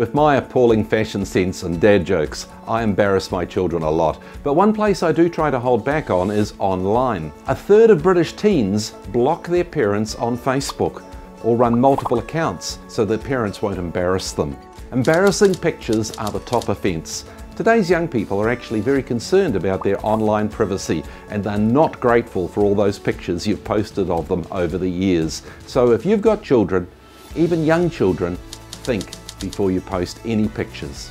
With my appalling fashion sense and dad jokes, I embarrass my children a lot. But one place I do try to hold back on is online. A third of British teens block their parents on Facebook or run multiple accounts so their parents won't embarrass them. Embarrassing pictures are the top offence. Today's young people are actually very concerned about their online privacy and they're not grateful for all those pictures you've posted of them over the years. So if you've got children, even young children, think before you post any pictures.